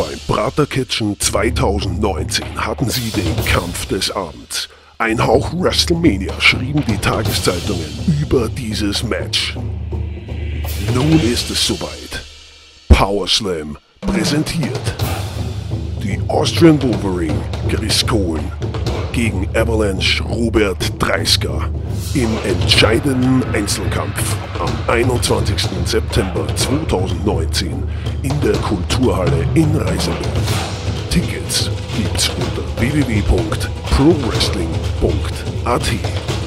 Beim Prater Kitchen 2019 hatten sie den Kampf des Abends. Ein Hauch WrestleMania schrieben die Tageszeitungen über dieses Match. Nun ist es soweit. Power Slam präsentiert. Die Austrian Wolverine Chris Kohlen gegen Avalanche Robert Dreisker im entscheidenden Einzelkampf am 21. September 2019 in der Kulturhalle in Reisenberg. Tickets gibt's unter www.prowrestling.at.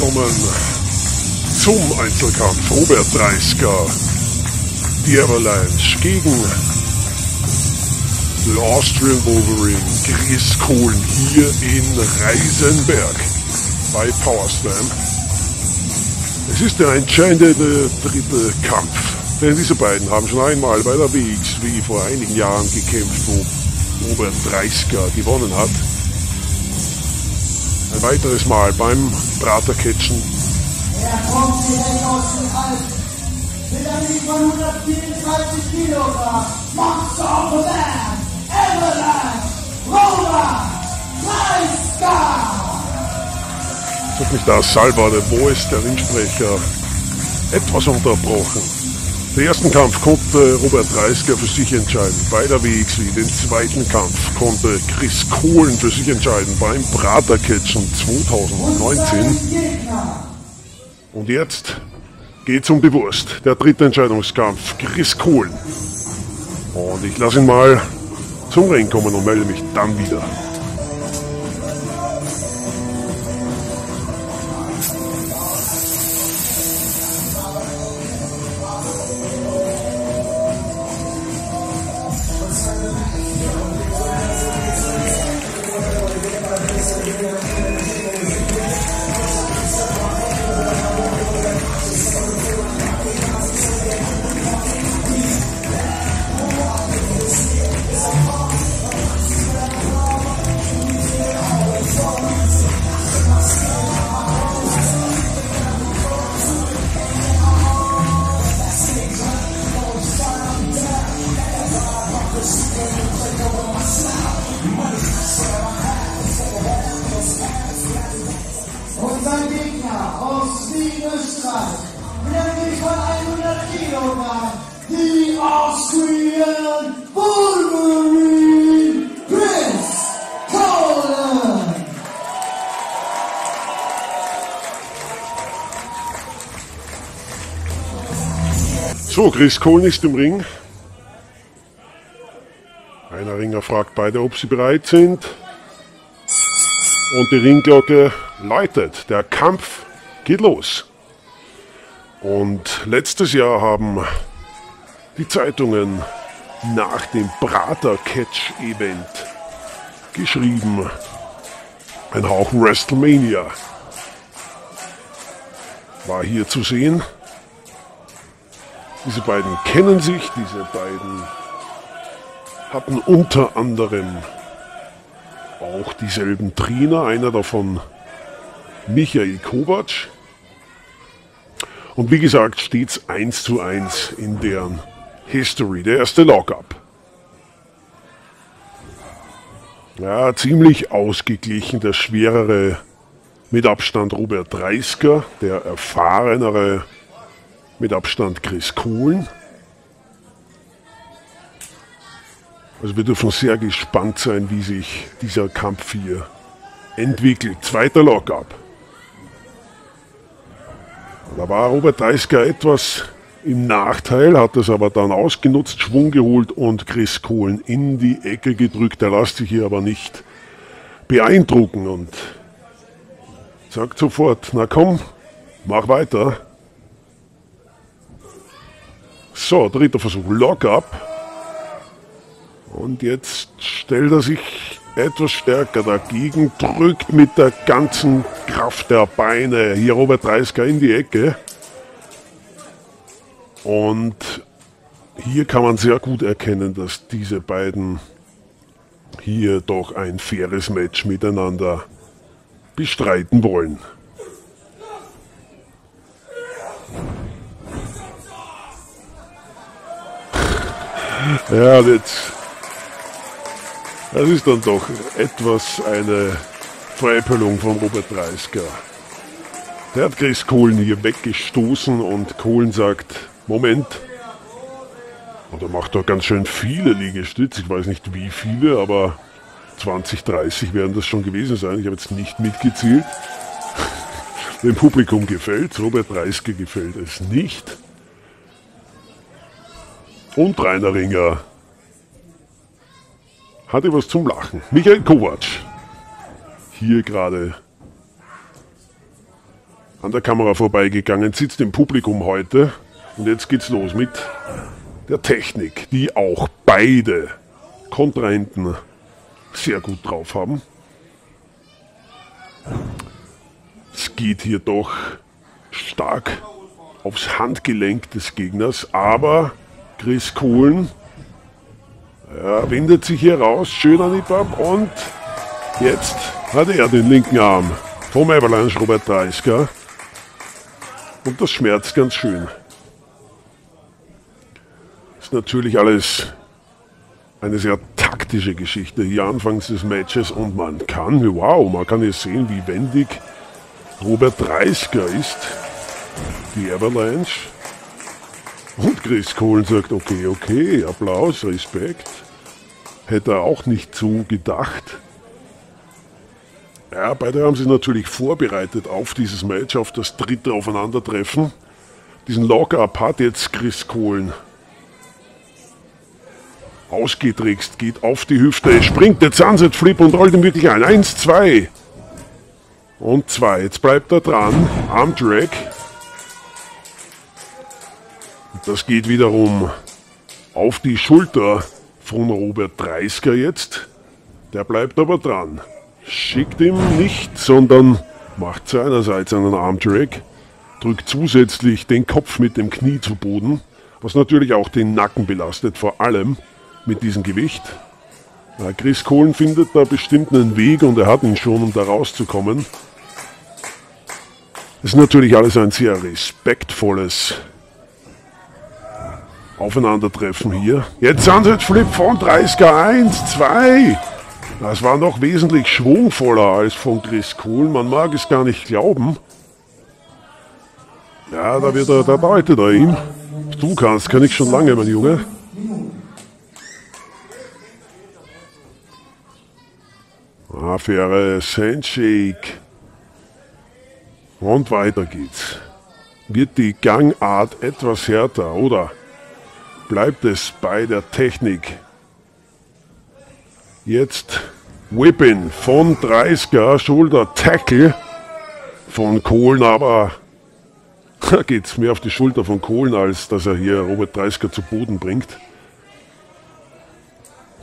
willkommen zum Einzelkampf Robert Dreisker, die Avalanche gegen The Austrian Wolverine Chris Kohlen hier in Reisenberg bei Power Slam. Es ist der entscheidende dritte Kampf, denn diese beiden haben schon einmal bei der WXW vor einigen Jahren gekämpft, wo Robert Dreisker gewonnen hat. Ein weiteres Mal beim Pratercatchen. Er kommt direkt aus dem Alten. Mit einem Gewicht von 134 Kilogramm. Monster of the Man. Avalanche. Roller. Dreisker. Tut mich da Salva, der Voice, der Ringsprecher, etwas unterbrochen. Den ersten Kampf konnte Robert Dreisker für sich entscheiden bei der WXW. Den zweiten Kampf konnte Chris Kohlen für sich entscheiden beim Pratercatchen 2019. Und jetzt geht's um die Wurst. Der dritte Entscheidungskampf, Chris Kohlen. Und ich lasse ihn mal zum Ring kommen und melde mich dann wieder. Austrian Wolverine. Chris Colin. So, Chris Kohlen ist im Ring. Einer Ringer fragt beide, ob sie bereit sind. Und die Ringglocke läutet. Der Kampf geht los. Und letztes Jahr haben die Zeitungen nach dem Prater Catch Event geschrieben. Ein Hauch WrestleMania war hier zu sehen. Diese beiden kennen sich, diese beiden hatten unter anderem auch dieselben Trainer, einer davon Michael Kovac. Und wie gesagt, stets 1 zu 1 in deren History, der erste Lockup. Ja, ziemlich ausgeglichen, der schwerere mit Abstand Robert Dreisker, der erfahrenere mit Abstand Chris Kohlen. Also wir dürfen sehr gespannt sein, wie sich dieser Kampf hier entwickelt. Zweiter Lockup. Da war Robert Dreisker etwas im Nachteil, hat das aber dann ausgenutzt, Schwung geholt und Chris Kohlen in die Ecke gedrückt. Er lässt sich hier aber nicht beeindrucken und sagt sofort, na komm, mach weiter. So, dritter Versuch, Lockup. Und jetzt stellt er sich etwas stärker dagegen, drückt mit der ganzen Kraft der Beine hier Robert Dreisker in die Ecke. Und hier kann man sehr gut erkennen, dass diese beiden hier doch ein faires Match miteinander bestreiten wollen. Ja, jetzt. Das ist dann doch etwas eine Freipelung von Robert Dreisker. Der hat Chris Kohlen hier weggestoßen und Kohlen sagt, Moment. Und er macht doch ganz schön viele Liegestütze. Ich weiß nicht wie viele, aber 20, 30 werden das schon gewesen sein. Ich habe jetzt nicht mitgezählt. Dem Publikum gefällt Robert Dreisker gefällt es nicht. Und Rainer Ringer hatte was zum Lachen. Michael Kovac. Hier gerade an der Kamera vorbeigegangen, sitzt im Publikum heute. Und jetzt geht's los mit der Technik, die auch beide Kontrahenten sehr gut drauf haben. Es geht hier doch stark aufs Handgelenk des Gegners, aber Chris Kohlen ja, windet sich hier raus, schön an die Pub und jetzt hat er den linken Arm vom Avalanche Robert Dreisker und das schmerzt ganz schön. Ist natürlich alles eine sehr taktische Geschichte hier anfangs des Matches und man kann, wow, man kann hier sehen, wie wendig Robert Dreisker ist. Die Avalanche. Und Chris Kohlen sagt, okay, okay, Applaus, Respekt. Hätte er auch nicht so gedacht. Ja, beide haben sich natürlich vorbereitet auf dieses Match, auf das dritte Aufeinandertreffen. Diesen Lock-Up hat jetzt Chris Kohlen ausgetrickst, geht auf die Hüfte, springt der Sunset Flip und rollt ihn wirklich ein. Eins, zwei und zwei. Jetzt bleibt er dran. Arm Drag. Das geht wiederum auf die Schulter von Robert Dreisker jetzt. Der bleibt aber dran. Schickt ihm nicht, sondern macht seinerseits einen Armdrag. Drückt zusätzlich den Kopf mit dem Knie zu Boden, was natürlich auch den Nacken belastet, vor allem mit diesem Gewicht. Chris Kohlen findet da bestimmt einen Weg und er hat ihn schon, um da rauszukommen. Das ist natürlich alles ein sehr respektvolles Aufeinandertreffen hier. Jetzt Sunset Flip von 30er 1, 2. Das war noch wesentlich schwungvoller als von Chris Kuhl. Man mag es gar nicht glauben. Ja, da wird er, da deutet er ihm. Du kannst, kann ich schon lange, mein Junge. Ah, faires Handshake. Und weiter geht's. Wird die Gangart etwas härter, oder? bleibt es bei der Technik. Jetzt Whipping von 30er, Schulter Tackle von Kohlen, aber da geht es mehr auf die Schulter von Kohlen, als dass er hier Robert 30er zu Boden bringt.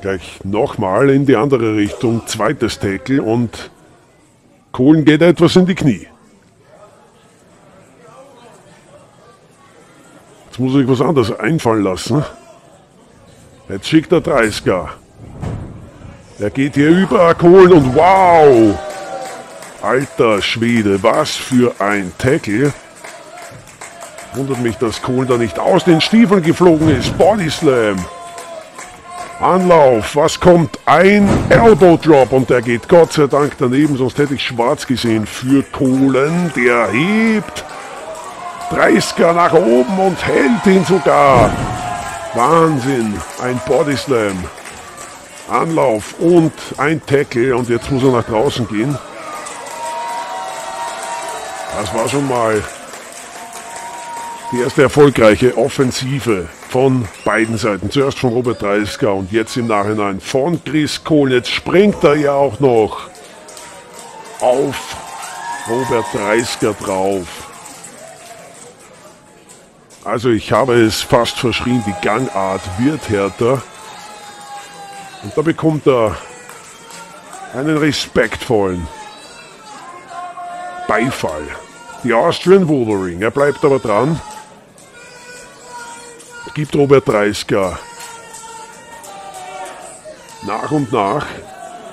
Gleich nochmal in die andere Richtung, zweites Tackle und Kohlen geht etwas in die Knie. Jetzt muss ich was anderes einfallen lassen. Jetzt schickt er 30er. Er geht hier über Kohlen und wow! Alter Schwede, was für ein Tackle. Wundert mich, dass Kohlen da nicht aus den Stiefeln geflogen ist. Body Slam. Anlauf, was kommt? Ein Elbow Drop und der geht Gott sei Dank daneben, sonst hätte ich schwarz gesehen für Kohlen. Der hebt 30er nach oben und hält ihn sogar. Wahnsinn, ein Bodyslam. Anlauf und ein Tackle und jetzt muss er nach draußen gehen. Das war schon mal die erste erfolgreiche Offensive von beiden Seiten. Zuerst von Robert Dreisker und jetzt im Nachhinein von Chris Kohl. Jetzt springt er ja auch noch auf Robert Dreisker drauf. Also ich habe es fast verschrien, die Gangart wird härter. Und da bekommt er einen respektvollen Beifall. Die Austrian Wolverine, er bleibt aber dran. Gibt Robert Dreisker nach und nach.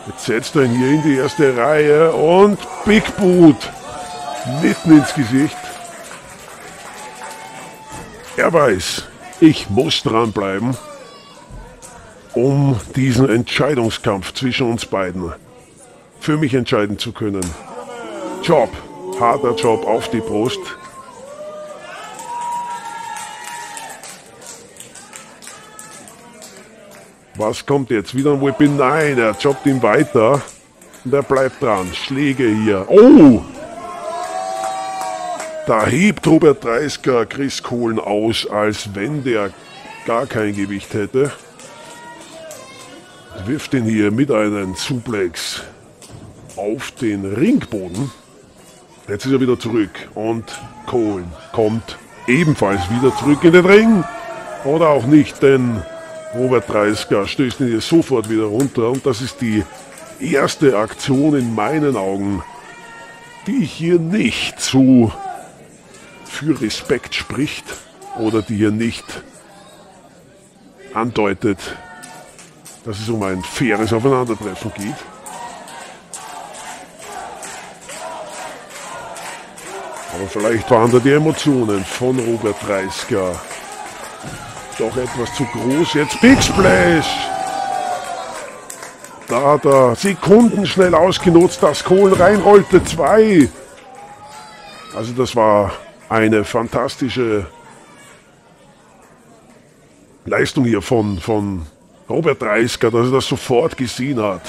Jetzt setzt er ihn hier in die erste Reihe und Big Boot mitten ins Gesicht. Er weiß, ich muss dranbleiben, um diesen Entscheidungskampf zwischen uns beiden für mich entscheiden zu können. Job, harter Job auf die Brust. Was kommt jetzt? Wieder ein Whipping? Nein, er jobbt ihn weiter. Und er bleibt dran. Schläge hier. Oh! Da hebt Robert Dreisker Chris Kohlen aus, als wenn der gar kein Gewicht hätte. Wirft ihn hier mit einem Suplex auf den Ringboden. Jetzt ist er wieder zurück und Kohlen kommt ebenfalls wieder zurück in den Ring. Oder auch nicht, denn Robert Dreisker stößt ihn hier sofort wieder runter und das ist die erste Aktion in meinen Augen, die hier nicht zu für Respekt spricht oder die hier nicht andeutet, dass es um ein faires Aufeinandertreffen geht. Aber vielleicht waren da die Emotionen von Robert Dreisker doch etwas zu groß. Jetzt Big Splash! Da hat er Sekunden schnell ausgenutzt, dass Kohlen reinrollte. Zwei. Also das war eine fantastische Leistung hier von, von Robert Dreisker, dass er das sofort gesehen hat.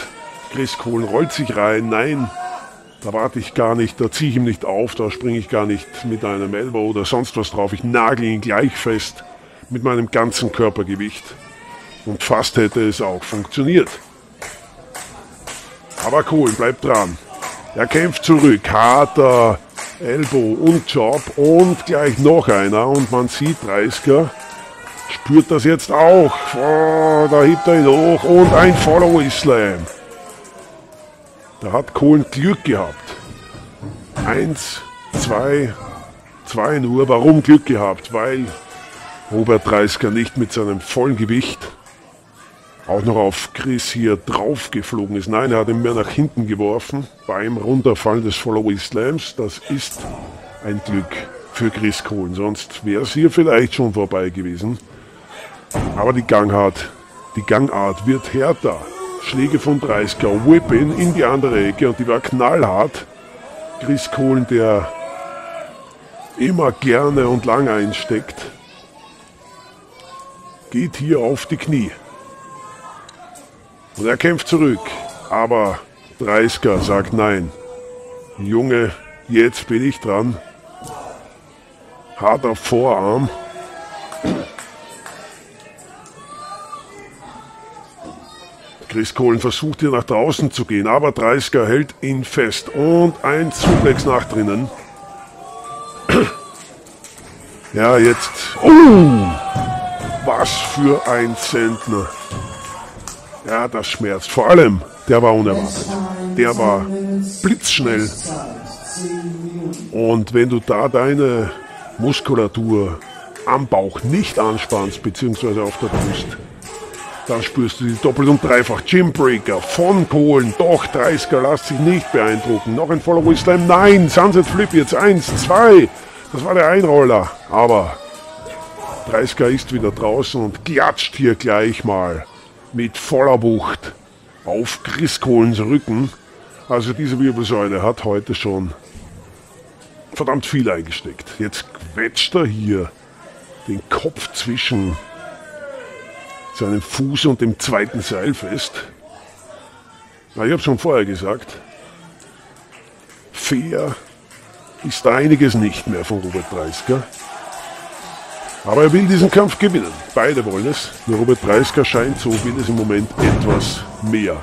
Chris Kohlen rollt sich rein. Nein, da warte ich gar nicht, da ziehe ich ihm nicht auf, da springe ich gar nicht mit einem Elbow oder sonst was drauf. Ich nagel ihn gleich fest mit meinem ganzen Körpergewicht. Und fast hätte es auch funktioniert. Aber cool, bleibt dran. Er kämpft zurück. Harter Elbow und Job und gleich noch einer. Und man sieht, 30er spürt das jetzt auch. Oh, da hebt er ihn hoch und ein Follow Slam. Da hat Kohlen Glück gehabt. Eins, zwei, zwei nur. Warum Glück gehabt? Weil Robert Dreisker nicht mit seinem vollen Gewicht auch noch auf Chris hier draufgeflogen ist. Nein, er hat ihn mehr nach hinten geworfen beim Runterfallen des Follow Slams. Das ist ein Glück für Chris Kohlen. Sonst wäre es hier vielleicht schon vorbei gewesen. Aber die Gangart, die Gangart wird härter. Schläge von Dreisker, Whippin in die andere Ecke und die war knallhart. Chris Kohlen, der immer gerne und lang einsteckt, geht hier auf die Knie. Und er kämpft zurück, aber Dreisker sagt nein. Junge, jetzt bin ich dran. Harter Vorarm. Chris Kohlen versucht hier nach draußen zu gehen, aber Dreisker hält ihn fest. Und ein Suplex nach drinnen. Ja, jetzt. Oh! Was für ein Zentner. Ja, das schmerzt. Vor allem, der war unerwartet. Der war blitzschnell. Und wenn du da deine Muskulatur am Bauch nicht anspannst, beziehungsweise auf der Brust, dann spürst du die doppelt und dreifach Gymbreaker von Kohlen. Doch, 30er lässt sich nicht beeindrucken. Noch ein Follow Slam. Nein, Sunset Flip jetzt. Eins, zwei. Das war der Einroller. Aber 30er ist wieder draußen und klatscht hier gleich mal mit voller Wucht auf Chris Kohlens Rücken. Also diese Wirbelsäule hat heute schon verdammt viel eingesteckt. Jetzt quetscht er hier den Kopf zwischen seinem Fuß und dem zweiten Seil fest. Na, ich habe schon vorher gesagt, fair ist einiges nicht mehr von Robert Dreisker. Aber er will diesen Kampf gewinnen. Beide wollen es. Nur Robert Dreisker scheint, so will es im Moment etwas mehr.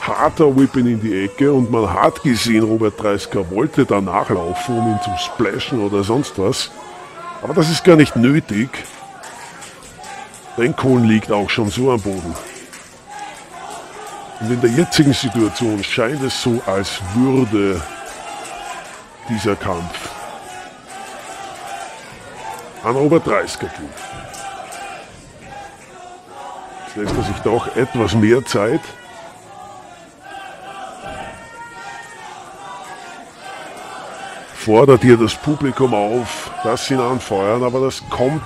Harter Whipping in die Ecke und man hat gesehen, Robert Dreisker wollte da nachlaufen, um ihn zu splashen oder sonst was. Aber das ist gar nicht nötig. Denn Kohn liegt auch schon so am Boden. Und in der jetzigen Situation scheint es so, als würde dieser Kampf Dreisker gehen. Jetzt lässt er sich doch etwas mehr Zeit. Fordert hier das Publikum auf, dass sie ihn anfeuern, aber das kommt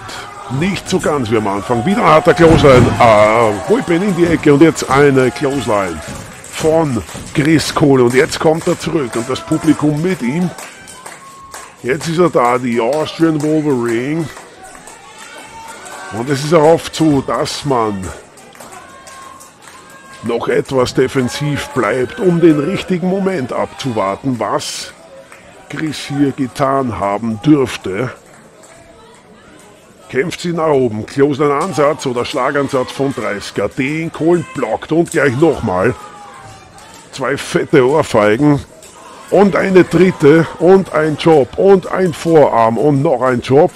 nicht so ganz wie am Anfang. Wieder hat er Clothesline. Ah, Whippen in die Ecke und jetzt eine Clothesline von Chris Kohle. Und jetzt kommt er zurück und das Publikum mit ihm. Jetzt ist er da, die Austrian Wolverine. Und es ist darauf zu, dass man noch etwas defensiv bleibt, um den richtigen Moment abzuwarten, was Chris hier getan haben dürfte kämpft sie nach oben. Closen Ansatz oder Schlagansatz von 30er. Den Kohlen blockt und gleich nochmal. Zwei fette Ohrfeigen. Und eine dritte und ein Job und ein Vorarm und noch ein Job.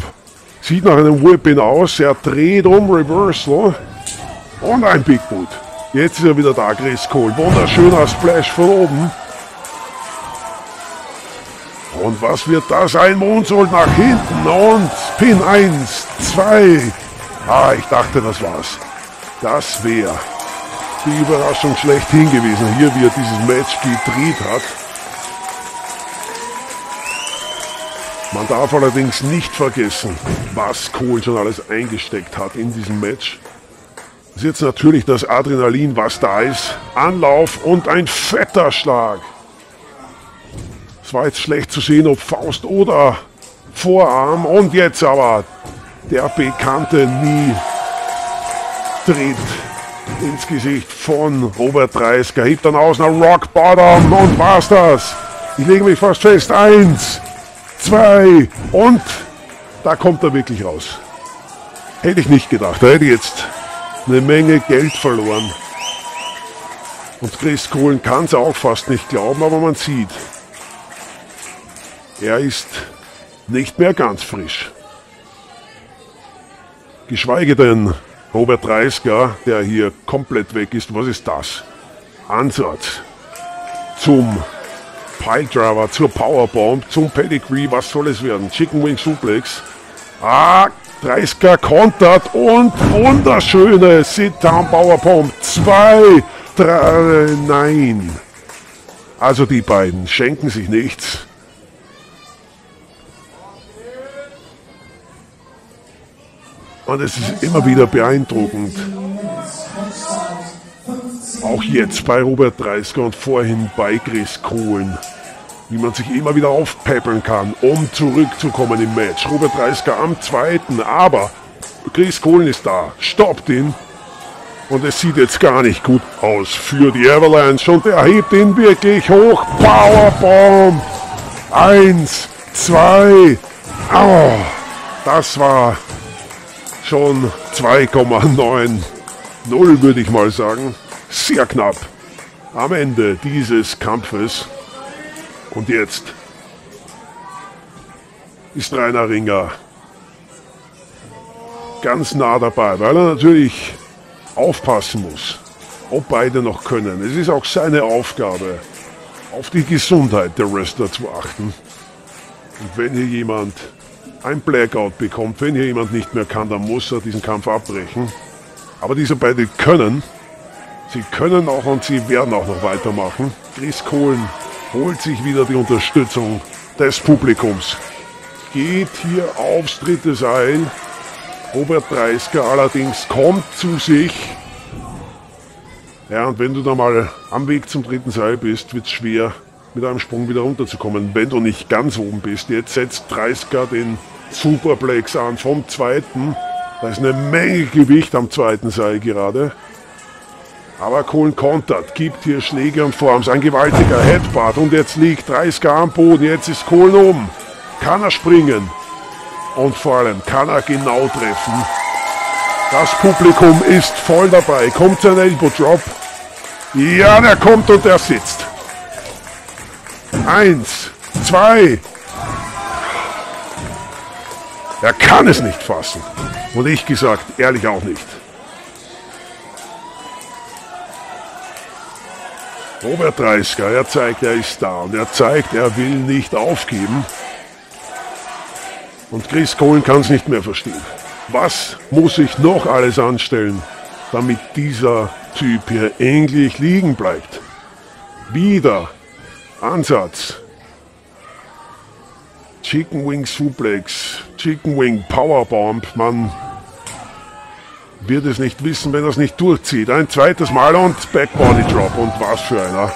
Sieht nach einem Whipping aus. Er dreht um, Reversal. Und ein Big Boot. Jetzt ist er wieder da, Chris Cole. Wunderschöner Splash von oben. Und was wird das? Ein Mondsold nach hinten und Pin 1, 2. Ah, ich dachte, das war's. Das wäre die Überraschung schlechthin gewesen. Hier, wie er dieses Match gedreht hat. Man darf allerdings nicht vergessen, was Cole schon alles eingesteckt hat in diesem Match. Das ist jetzt natürlich das Adrenalin, was da ist. Anlauf und ein fetter Schlag. Es war jetzt schlecht zu sehen, ob Faust oder Vorarm. Und jetzt aber der bekannte Nie tritt ins Gesicht von Robert Dreisker. Hebt dann aus nach Rock Bottom. Und war's das. Ich lege mich fast fest. Eins, zwei und da kommt er wirklich raus. Hätte ich nicht gedacht. Er hätte jetzt eine Menge Geld verloren. Und Chris Kohlen kann es auch fast nicht glauben, aber man sieht, er ist nicht mehr ganz frisch. Geschweige denn Robert Reisker, der hier komplett weg ist. Was ist das? Ansatz zum Piledriver, zur Powerbomb, zum Pedigree. Was soll es werden? Chicken Wing Suplex. Ah, Dreisker kontert und wunderschöne Sit-Down Powerbomb. Zwei, drei, nein. Also die beiden schenken sich nichts. Und es ist immer wieder beeindruckend. Auch jetzt bei Robert Dreisker und vorhin bei Chris Kohlen. Wie man sich immer wieder aufpeppeln kann, um zurückzukommen im Match. Robert Dreisker am zweiten, aber Chris Kohlen ist da, stoppt ihn. Und es sieht jetzt gar nicht gut aus für die Avalanche. Und er hebt ihn wirklich hoch. Powerbomb. Eins, zwei. Oh, das war schon 2,90 würde ich mal sagen. Sehr knapp am Ende dieses Kampfes. Und jetzt ist Rainer Ringer ganz nah dabei, weil er natürlich aufpassen muss, ob beide noch können. Es ist auch seine Aufgabe, auf die Gesundheit der Wrestler zu achten. Und wenn hier jemand ein Blackout bekommt. Wenn hier jemand nicht mehr kann, dann muss er diesen Kampf abbrechen. Aber diese beiden können. Sie können auch und sie werden auch noch weitermachen. Chris Kohlen holt sich wieder die Unterstützung des Publikums. Geht hier aufs dritte Seil. Robert Dreisker allerdings kommt zu sich. Ja, und wenn du da mal am Weg zum dritten Seil bist, wird es schwer, mit einem Sprung wieder runterzukommen, wenn du nicht ganz oben bist. Jetzt setzt Dreisker den Superplex an vom zweiten. Da ist eine Menge Gewicht am zweiten Seil gerade. Aber Kohlen kontert, gibt hier Schläge und Forms. Ein gewaltiger Headbutt und jetzt liegt Dreisker am Boden. Jetzt ist Kohlen um. Kann er springen? Und vor allem kann er genau treffen. Das Publikum ist voll dabei. Kommt sein Elbow Drop. Ja, der kommt und er sitzt. Eins, zwei. Er kann es nicht fassen. Und ich gesagt, ehrlich auch nicht. Robert Dreisker, er zeigt, er ist da und er zeigt, er will nicht aufgeben. Und Chris Kohlen kann es nicht mehr verstehen. Was muss ich noch alles anstellen, damit dieser Typ hier endlich liegen bleibt? Wieder Ansatz. Chicken Wing Suplex, Chicken Wing Powerbomb, man wird es nicht wissen, wenn er es nicht durchzieht. Ein zweites Mal und Back Body Drop und was für einer.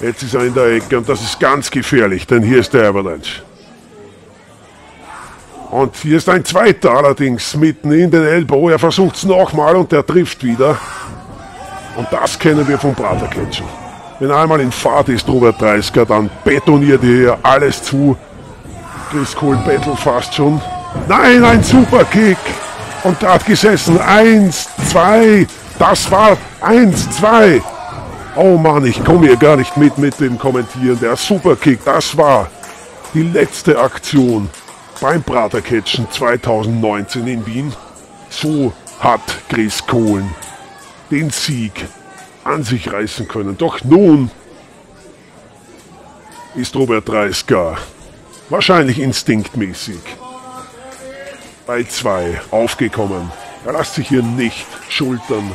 Jetzt ist er in der Ecke und das ist ganz gefährlich, denn hier ist der Avalanche. Und hier ist ein zweiter allerdings mitten in den Elbow. Er versucht es nochmal und der trifft wieder. Und das kennen wir vom Pratercatchen. Wenn er einmal in Fahrt ist, Robert Dreisker, dann betoniert er hier alles zu. Chris Cole Battle fast schon. Nein, ein Superkick. Und hat gesessen. Eins, zwei. Das war eins, zwei. Oh Mann, ich komme hier gar nicht mit mit dem Kommentieren. Der Superkick, das war die letzte Aktion beim Pratercatchen 2019 in Wien. So hat Chris Kohlen den Sieg an sich reißen können. Doch nun ist Robert Reisker wahrscheinlich instinktmäßig bei zwei aufgekommen. Er lässt sich hier nicht schultern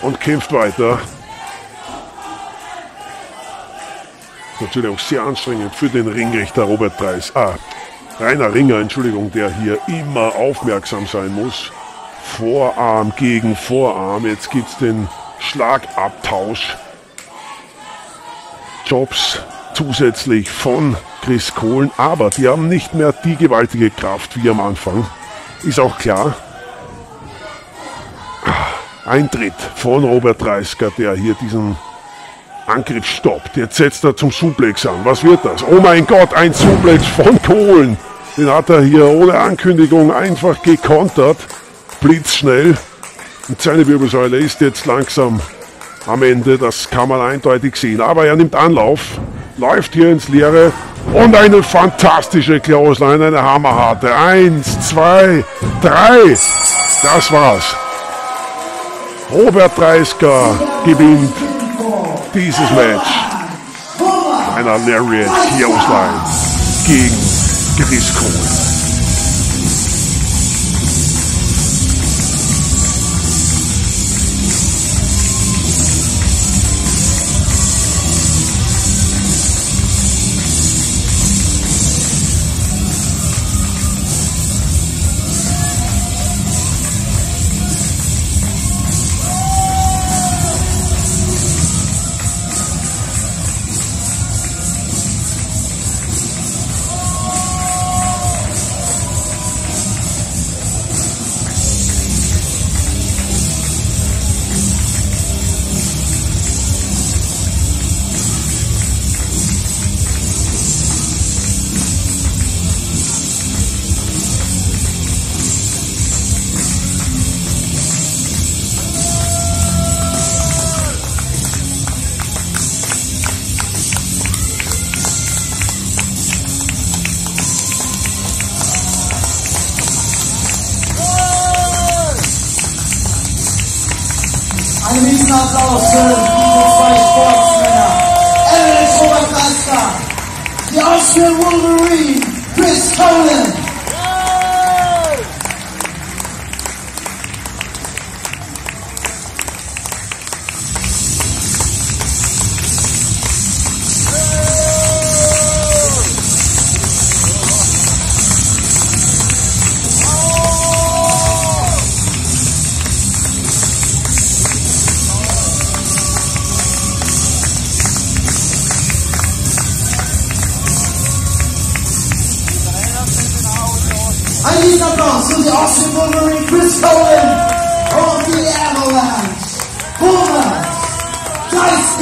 und kämpft weiter. Natürlich auch sehr anstrengend für den Ringrichter Robert Dreis. Ah, Rainer Ringer, Entschuldigung, der hier immer aufmerksam sein muss. Vorarm gegen Vorarm. Jetzt gibt es den Schlagabtausch. Jobs zusätzlich von Chris Kohlen, aber die haben nicht mehr die gewaltige Kraft wie am Anfang. Ist auch klar. Eintritt von Robert Reisker, der hier diesen Angriff stoppt. Jetzt setzt er zum Suplex an. Was wird das? Oh mein Gott, ein Suplex von Kohlen. Den hat er hier ohne Ankündigung einfach gekontert. Blitzschnell. Und seine Wirbelsäule ist jetzt langsam am Ende. Das kann man eindeutig sehen. Aber er nimmt Anlauf, läuft hier ins Leere und eine fantastische Clothesline, eine hammerharte. Eins, zwei, drei. Das war's. Robert Dreisker gewinnt dieses Match. Einer Lariat Clothesline gegen Chris Cole. Riesenapplaus für diese zwei Sportsmänner. Evelyn Robert Meister, die Austrian Wolverine, Chris Conan. Pistolen, Rocky Avalanche, Pumas, Dice